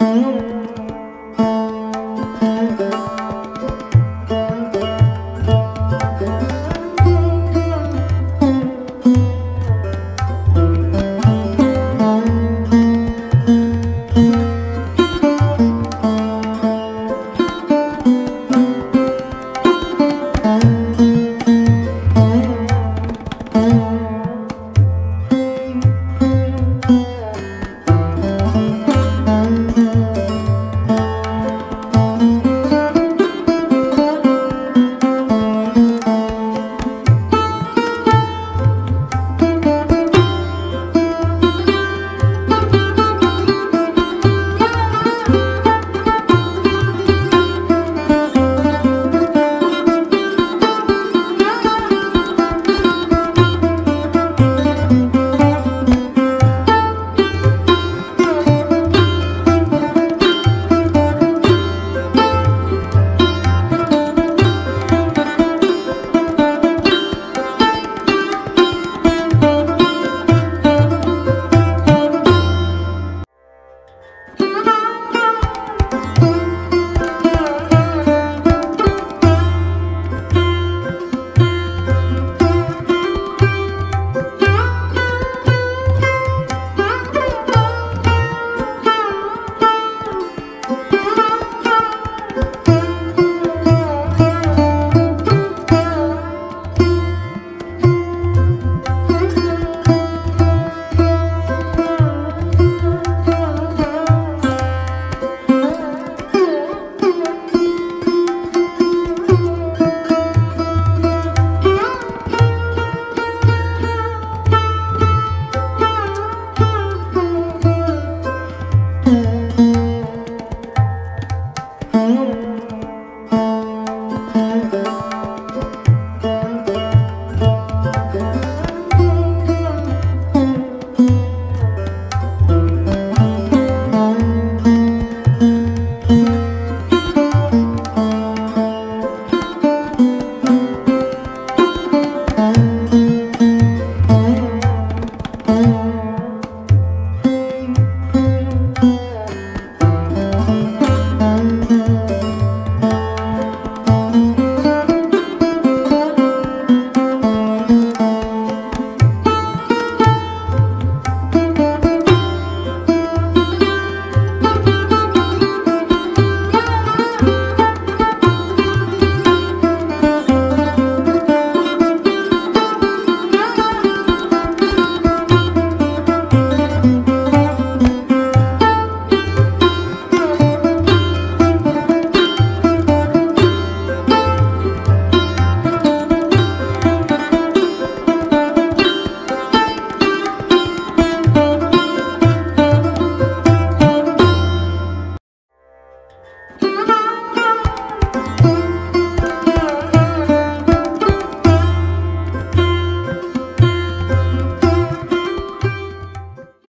Mm-hmm.